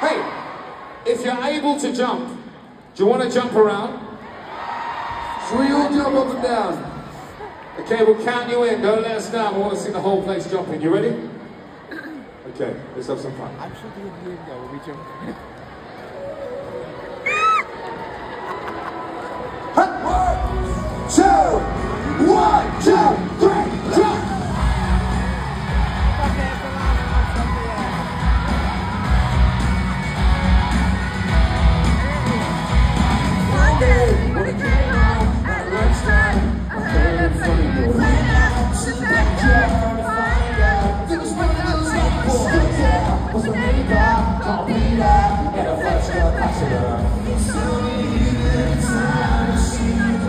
Hey, if you're able to jump, do you want to jump around? Should we all jump up and down? Okay, we'll count you in. Don't let us down. We want to see the whole place jumping. You ready? Okay, let's have some fun. I'm sure the Indian guy will be jumping. One, two, one, two, three, It's only you in time to see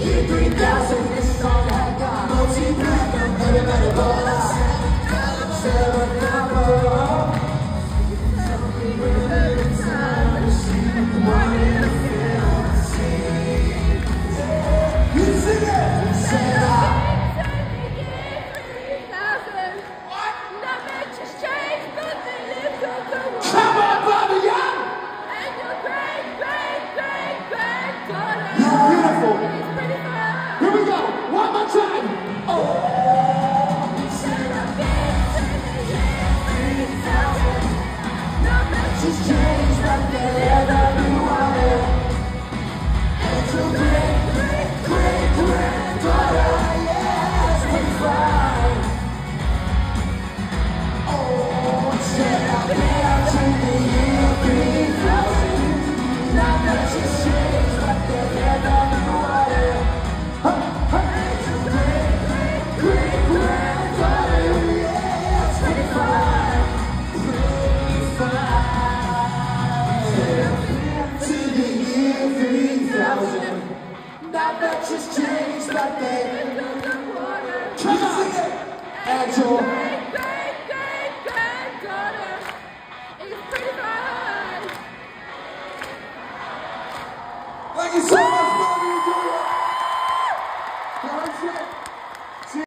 3,000 Just change like they ever wanted. It's a directions change, but they Come! Angel. Great, pretty. Thank you so much.